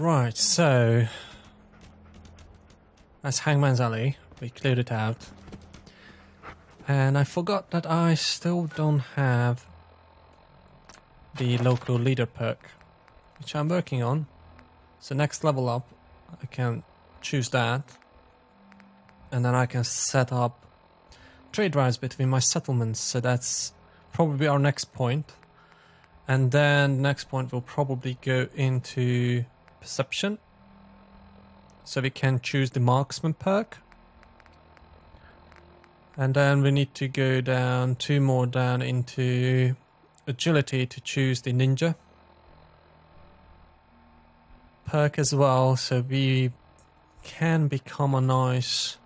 Right, so that's Hangman's Alley. We cleared it out. And I forgot that I still don't have the local leader perk, which I'm working on. So next level up, I can choose that. And then I can set up trade routes between my settlements. So that's probably our next point. And then next point will probably go into perception. So we can choose the marksman perk. And then we need to go down two more down into agility to choose the ninja perk as well. So we can become a nice.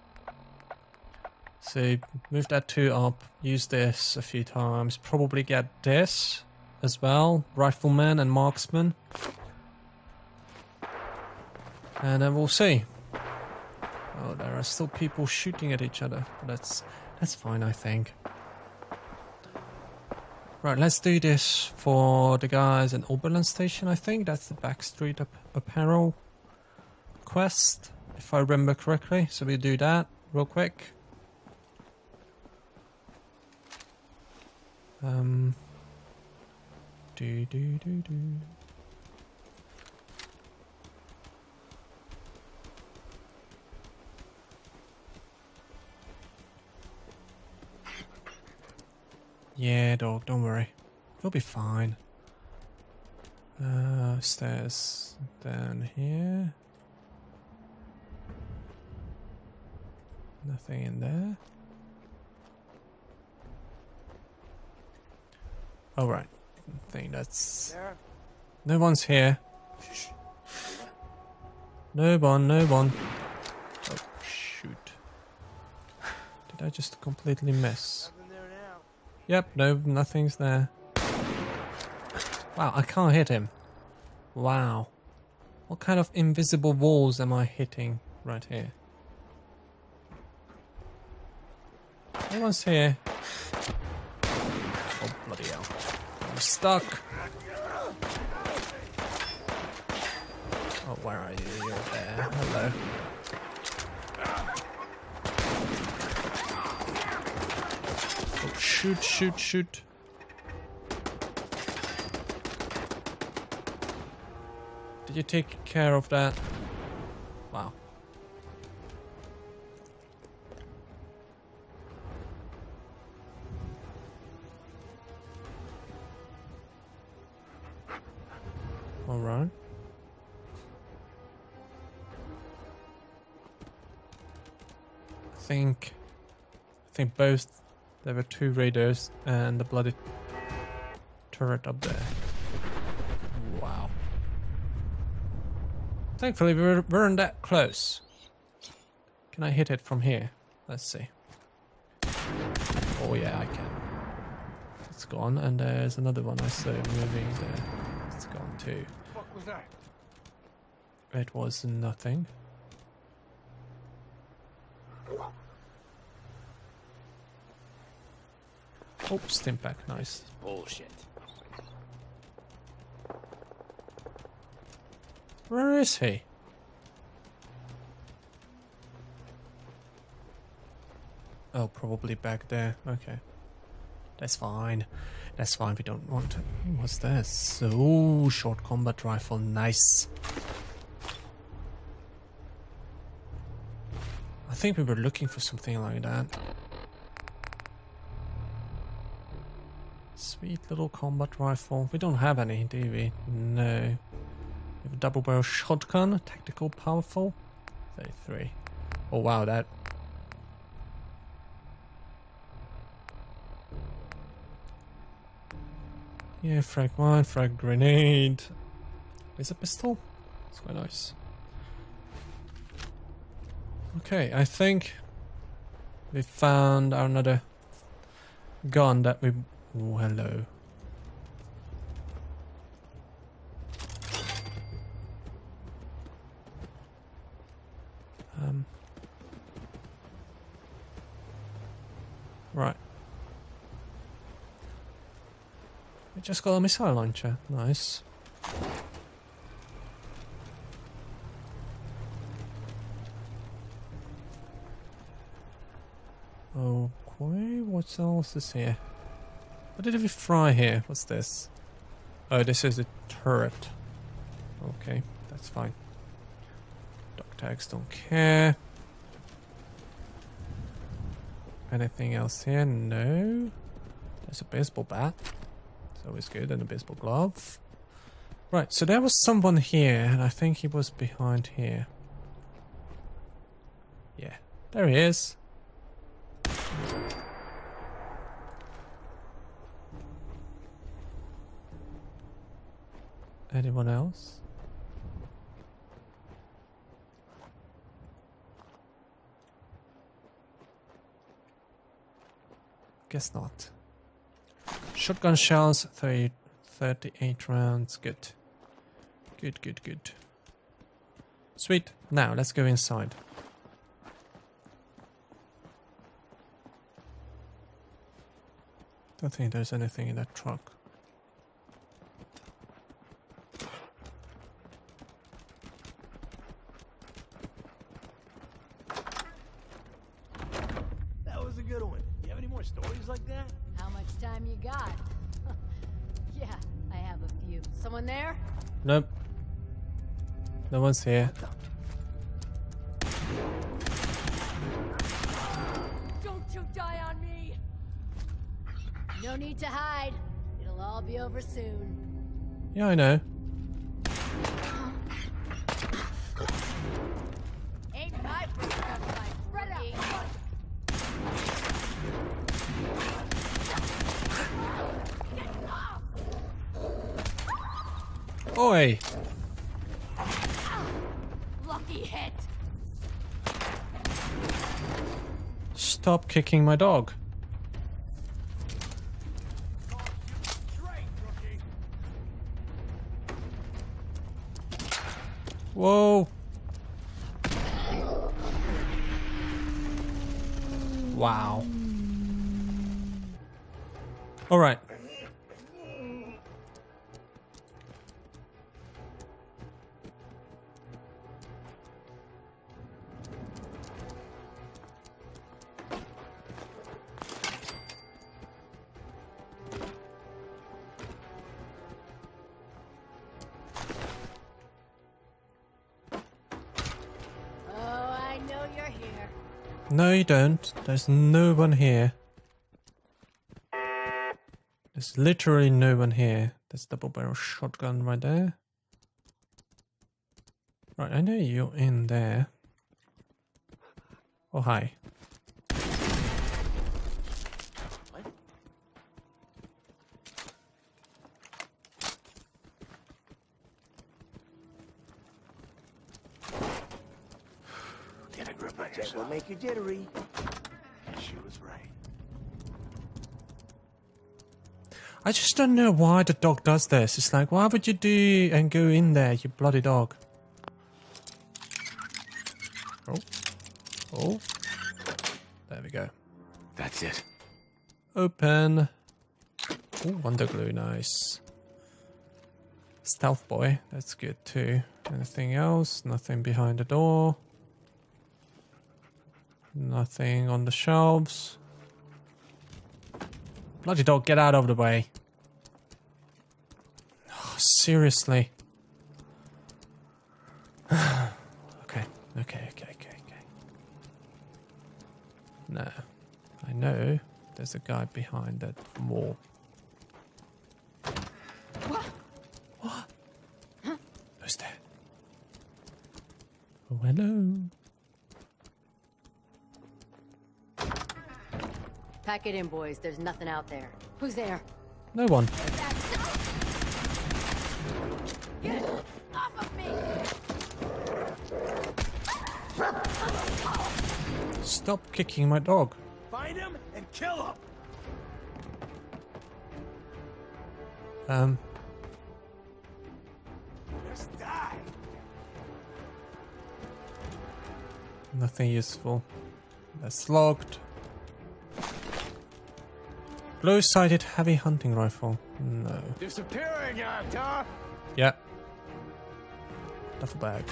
So move that two up, use this a few times, probably get this as well, rifleman and marksman. And then we'll see. Oh, there are still people shooting at each other. That's that's fine, I think. Right, let's do this for the guys in Oberland Station, I think. That's the Backstreet ap Apparel quest, if I remember correctly. So we do that real quick. Um, do do do do. Yeah, dog, don't worry. You'll be fine. Uh, stairs down here. Nothing in there. All right. I think that's. There. No one's here. No one, no one. Oh, shoot. Did I just completely miss? Yep, no, nothing's there. Wow, I can't hit him. Wow. What kind of invisible walls am I hitting right here? No here. Oh, bloody hell. I'm stuck. Oh, where are you? You're there. Hello. Oh, shoot, shoot, shoot. Did you take care of that? Wow. All right. I think I think both there were two raiders and the bloody turret up there. Wow. Thankfully, we were- weren't that close. Can I hit it from here? Let's see. Oh yeah, I can. It's gone, and there's another one I saw moving there. It's gone too. What was that? It was nothing. Oh, Stimpak, nice. Bullshit. Where is he? Oh, probably back there. Okay. That's fine. That's fine. We don't want to. What's this? Oh, short combat rifle. Nice. I think we were looking for something like that. Sweet little combat rifle. We don't have any, do we? No. We have a double barrel shotgun, tactical, powerful. 33. Oh wow, that. Yeah, frag mine, frag grenade. Is a pistol? It's quite nice. Okay, I think we found another gun that we. Oh, hello. Um. Right. We just got a missile launcher. Nice. Okay, what else is here? What did we fry here? What's this? Oh, this is a turret. Okay, that's fine. Dog tags don't care. Anything else here? No. There's a baseball bat. It's always good, and a baseball glove. Right, so there was someone here, and I think he was behind here. Yeah, there he is. Anyone else? Guess not. Shotgun shells, 30, 38 rounds. Good. Good, good, good. Sweet. Now, let's go inside. Don't think there's anything in that truck. No one's here. Don't you die on me! No need to hide. It'll all be over soon. Yeah, I know. Ain't my first gunfight. Spread out. Oi! Lucky hit. Stop kicking my dog. Whoa! Wow. Alright. Oh, No, you don't. There's no one here. There's literally no one here. There's double barrel shotgun right there. Right, I know you're in there. Oh, hi. Get a That will make you jittery. She was right. I just don't know why the dog does this. It's like, why would you do and go in there, you bloody dog? Oh. Oh. There we go. That's it. Open. Oh, Wonder Glue, nice. Stealth Boy, that's good too. Anything else? Nothing behind the door. Nothing on the shelves. Bloody dog, get out of the way. Oh, seriously. okay, okay, okay, okay, okay. No. I know there's a guy behind that wall. What? Who's there? Oh, hello. Pack it in, boys. There's nothing out there. Who's there? No one. Get off of me! Stop kicking my dog. Find him and kill him. Um, Just die. nothing useful. That's locked. Blue-sighted heavy hunting rifle. No. Disappearing act, huh? Yeah. Duffel bag.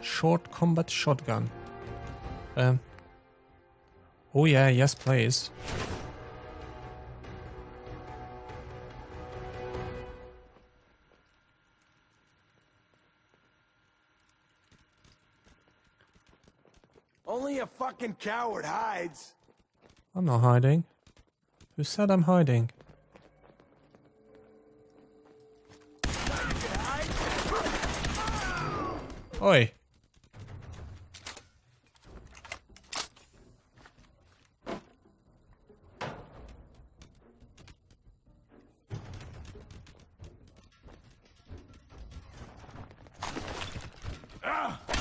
Short combat shotgun. Um. Oh yeah, yes please. Only a fucking coward hides. I'm not hiding. Who said I'm hiding? Oi.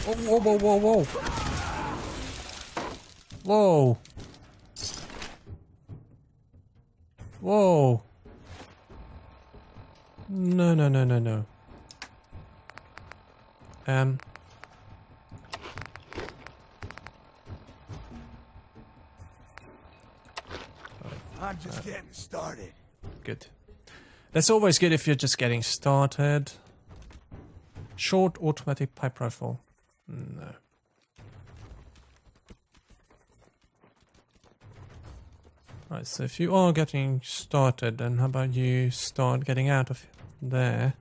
Whoa, whoa, whoa, whoa, whoa. Whoa. No, no, no, no, no. Um. I'm just getting started. Good. That's always good if you're just getting started. Short automatic pipe rifle. No. Right, so if you are getting started, then how about you start getting out of there?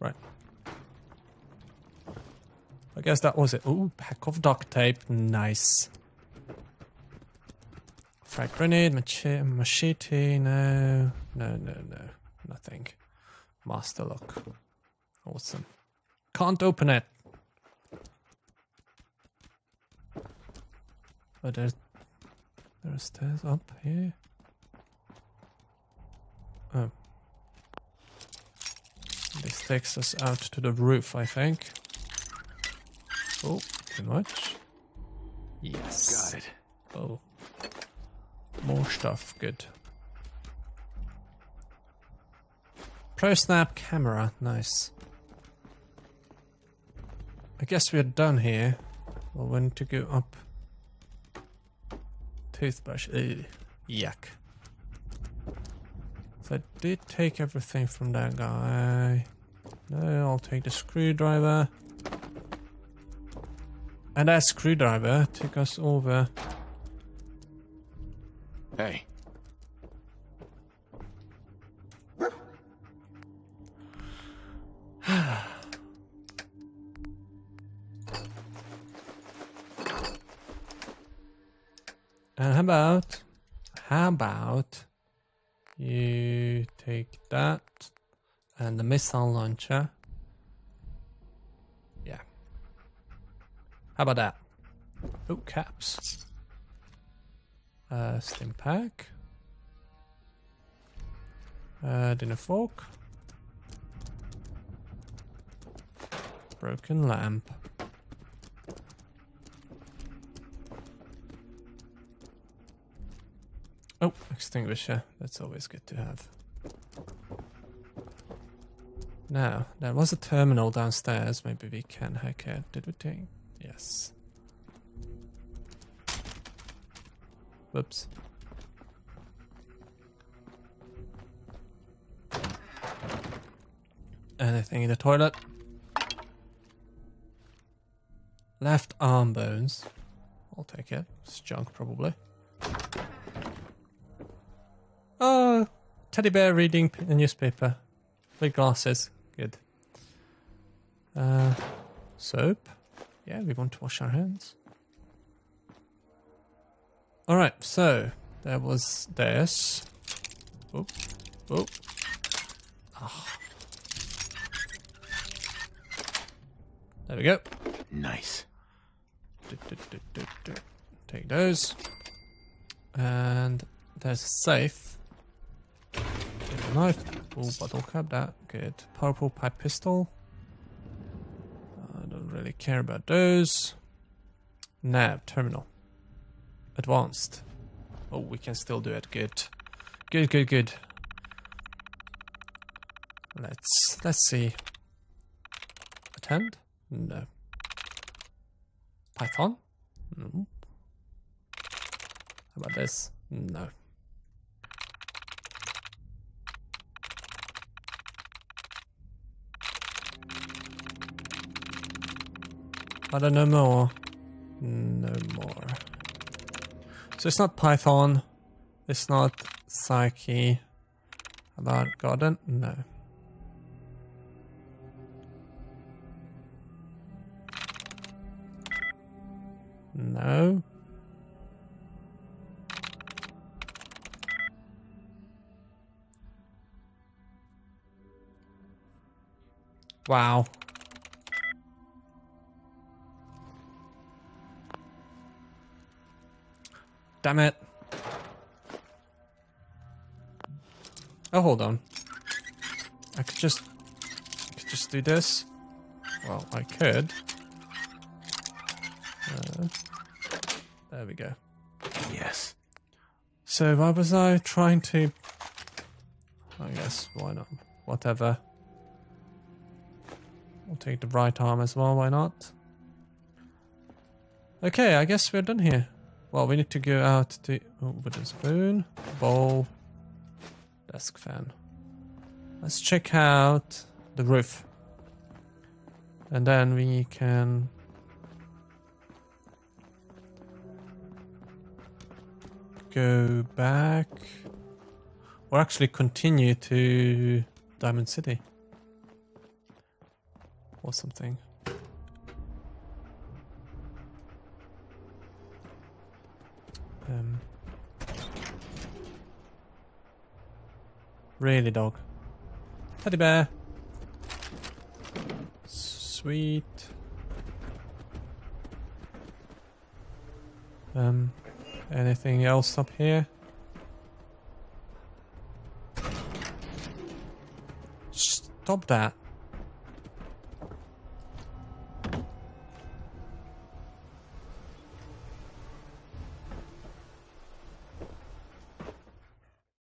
Right. I guess that was it. Ooh, pack of duct tape. Nice. Frag grenade, machete, machete, no. No, no, no. Nothing. Master lock. Awesome. Can't open it. Oh, but there's, there are stairs up here. Oh. This takes us out to the roof, I think. Oh, too much. Yes. Got it. Oh. More stuff, good. Pro snap camera, nice. I guess we're done here. Well, when to go up? Toothbrush, Ugh. yuck. So I did take everything from that guy. No, I'll take the screwdriver. And that screwdriver took us over. Hey. And how about, how about you take that and the missile launcher? Yeah. How about that? Oh, caps. Uh, Stimpak. Uh, dinner fork. Broken lamp. Oh, extinguisher. That's always good to have. Now, there was a terminal downstairs. Maybe we can hack it. Did we take? Yes. Whoops. Anything in the toilet? Left arm bones. I'll take it. It's junk, probably. Oh, teddy bear reading a newspaper with glasses. Good. Uh, soap. Yeah, we want to wash our hands. All right, so there was this. Oh. There we go. Nice. Take those. And there's a safe. Take a knife. Oh, bottle cap, that. Good. Purple pipe pistol. I don't really care about those. Nav, terminal advanced. Oh, we can still do it. Good. Good, good, good. Let's let's see. Attend? No. Python? No. How about this? No. I don't know more. No more. So it's not Python. It's not Psyche. About Garden? No. No. Wow. Damn it. Oh, hold on. I could just... I could just do this. Well, I could. Uh, there we go. Yes. So why was I trying to... I guess, why not? Whatever. We'll take the right arm as well, why not? Okay, I guess we're done here. Well, we need to go out to... Oh, wooden spoon, bowl, desk fan. Let's check out the roof. And then we can... Go back. Or actually continue to Diamond City. Or something. Really, dog. Teddy bear. Sweet. Um, anything else up here? Stop that.